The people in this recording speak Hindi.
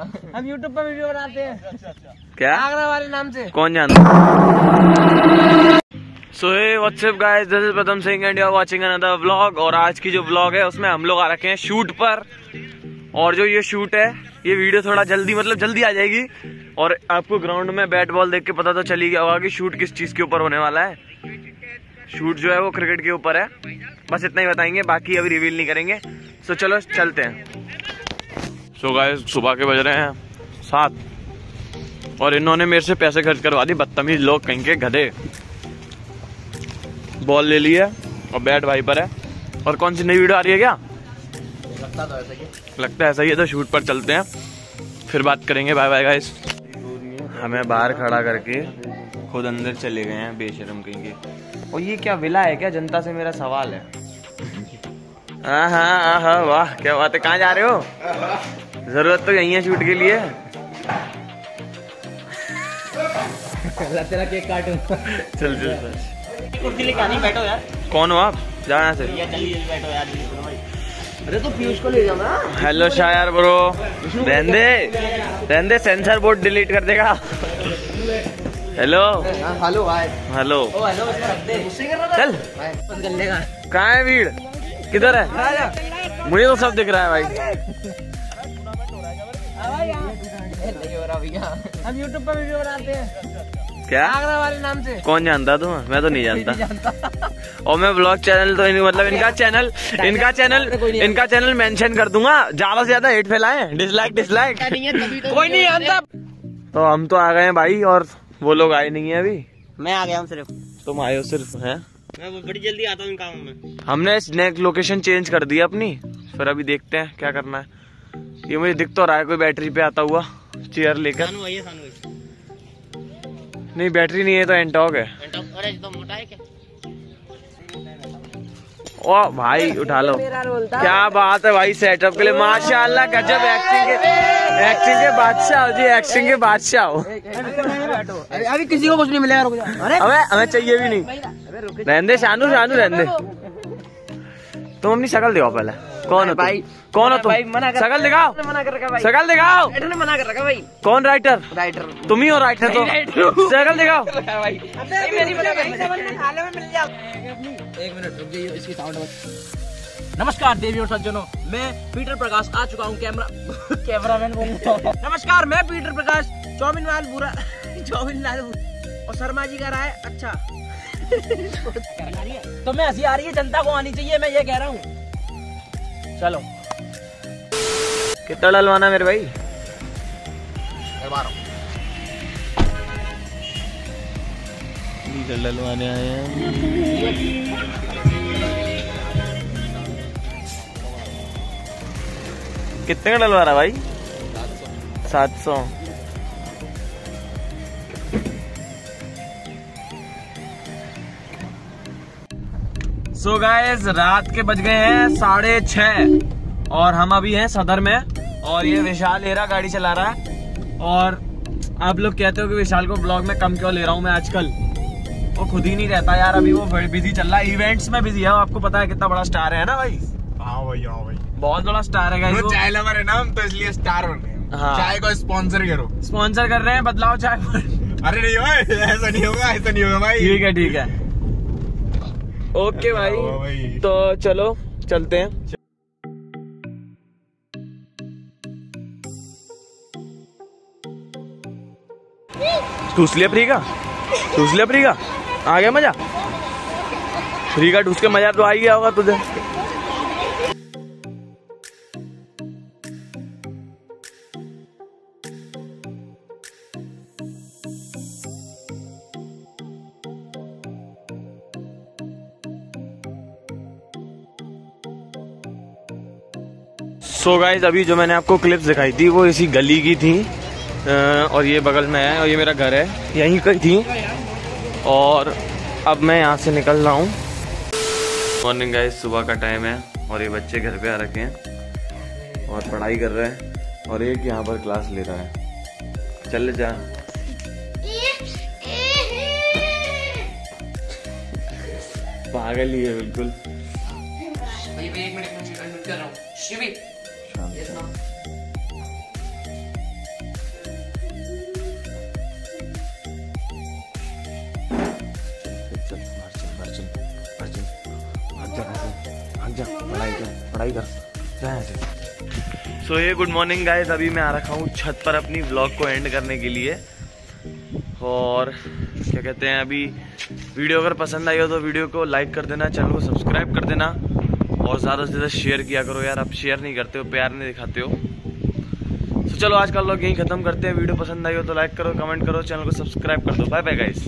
हम यूट्यूब पर वीडियो बनाते हैं। क्या? आगरा वाले नाम से। कौन जानता? So hey what's up guys this is Pratham Singh and you are watching another vlog और आज की जो व्लॉग है उसमें हम लोग आ रखे हैं शूट पर। और जो ये शूट है ये वीडियो थोड़ा जल्दी मतलब जल्दी आ जाएगी। और आपको ग्राउंड में बैट बॉल देख के पता तो चली गया होगा कि शूट किस चीज़ के ऊपर होने वाला है। शूट जो है वो क्रिकेट के ऊपर है। बस इतना ही बताएँगे बाकी अभी रिवील नहीं करेंगे। सो चलो चलते हैं। सो गाइस सुबह के बज रहे हैं सात। और इन्होंने मेरे से पैसे खर्च करवा दी बदतमीज लोग कहीं के गधे। बॉल ले ली है और बैट भाई पर है। और कौन सी नई वीडियो आ रही है क्या? लगता है ऐसा ही है तो शूट पर चलते हैं। फिर बात करेंगे बाय बाय गाइस हमें बाहर खड़ा करके खुद अंदर चले गए हैं बेशरम कहीं के। और ये क्या विला है क्या? जनता से मेरा सवाल है। हाँ हाँ हाँ वाह क्या बात है कहाँ जा रहे हो? ज़रूरत तो यही है शूट के लिए। तेरा केक काटू। चल चल चल। कुर्सी लेके आनी बैठो यार। कौन हो आप? यहाँ से। बैठो यार अरे तो पीयूष को ले जाना हेलो शायर ब्रो रहने दे। रहने दे सेंसर बोर्ड डिलीट कर देगा। हेलो हेलो हेलो चल। कहाँ है भीड़? किधर है? मुझे तो सब दिख रहा है भाई। नहीं हो रहा भैया हम यूट्यूब पर वीडियो बनाते हैं। क्या? आगरा वाले नाम से। कौन जानता तू? मैं तो नहीं जानता। और मैं ब्लॉग चैनल तो इन- मतलब इनका चैनल इनका चैनल इनका चैनल मेंशन कर दूँगा। ज़्यादा से ज़्यादा हेट फैलाए। डिसलाइक डिसलाइक कोई नहीं जानता। तो हम तो आ गए हैं भाई और वो लोग आए नहीं है अभी। मैं आ गया हूँ सिर्फ़। तुम आए हो सिर्फ़ है? मैं बड़ी जल्दी आता हूँ काम में। हमने नेक्स्ट लोकेशन चेंज कर दी अपनी। फिर अभी देखते हैं क्या करना है। ये मुझे दिख तो रहा है कोई बैटरी पे आता हुआ चेयर लेकर। नहीं बैटरी नहीं है तो एंटॉक है। अरे तो मोटा है क्या? ओ भाई उठा लो। क्या बात है भाई सेटअप के लिए। माशाल्लाह गजब एक्टिंग के एक्टिंग के बादशाह हो जी एक्टिंग के बादशाह हो। अभी किसी को कुछ नहीं मिलेगा रुक जा अरे हमें हमें चाहिए भी नहीं। रहने शानू शानू रहने तुम अपनी शक्ल दिखाओ पहले। कौन हो भाई, कौन हो तुम? भाई, मना कर- शक्ल दिखाओ। मना कर रखा भाई। शक्ल दिखाओ। मना कर रखा भाई। कौन राइटर राइटर तुम ही हो राइटर तो। शक्ल दिखाओ। भाई। मेरी थाले में मिल जाओ। एक मिनट रुक जाइए इसकी साउंड नमस्कार देवी और सज्जनों। मैं पीटर प्रकाश आ चुका हूँ कैमरा कैमरामैन बोल रहा हूँ। नमस्कार मैं पीटर प्रकाश चौमिन लाल बुरा चौमिन लाल और शर्मा जी कह रहा है अच्छा तो मैं हँसी आ रही है जनता को आनी चाहिए मैं ये कह रहा हूँ। चलो। कितना डलवाना मेरे भाई? डीजल डलवाने आए हैं। कितने का डलवा रहा भाई? सात सौ। सो गाइस रात के बज गए हैं साढ़े छह। और हम अभी हैं सदर में और ये विशाल हेरा गाड़ी चला रहा है। और आप लोग कहते हो कि विशाल को ब्लॉग में कम क्यों ले रहा हूँ मैं आजकल? वो खुद ही नहीं रहता यार अभी वो बिज़ी चल रहा है। इवेंट्स में बिज़ी है आपको पता है कितना बड़ा स्टार है ना भाई? हाँ भाई हाँ भाई। बहुत बड़ा स्टार है वो चाय लवर है ना हम तो इसलिए स्टार बन गए। हाँ। चाय को स्पॉन्सर करो। स्पॉन्सर कर रहे हैं बदलाव चाय अरे नहीं भाई ऐसा नहीं होगा ऐसा नहीं होगा भाई। ठीक है ठीक है। ओके भाई। भाई। तो चलो चलते हैं। ठूस लिया फ्री का ठूस लिया फ्री का आ गया मज़ा? फ्री का ठूस के मज़ा तो आ ही गया होगा तुझे। सो गाइज़ अभी जो मैंने आपको क्लिप्स दिखाई थी, वो इसी गली की थी और ये बगल में है, और ये मेरा घर है, यहीं कहीं थी। और अब मैं यहाँ से निकल रहा हूँ। मॉर्निंग गाइज़ सुबह का टाइम है, और ये बच्चे घर पे आ रखे हैं, और पढ़ाई कर रहे हैं, और एक यहाँ पर क्लास ले रहा है। चल जा। पागल ही है बिल्कुल। सो ये गुड मॉर्निंग गाइस अभी मैं आ रखा हूँ छत पर अपनी व्लॉग को एंड करने के लिए। और क्या कहते हैं, अभी वीडियो अगर पसंद आई हो तो वीडियो को लाइक कर देना चैनल को सब्सक्राइब कर देना। और ज़्यादा से ज़्यादा शेयर किया करो यार। आप शेयर नहीं करते हो, प्यार नहीं दिखाते हो। तो चलो, आज का लोग यहीं ख़त्म करते हैं। वीडियो पसंद आई हो तो लाइक करो कमेंट करो, चैनल को सब्सक्राइब कर दो। Bye bye guys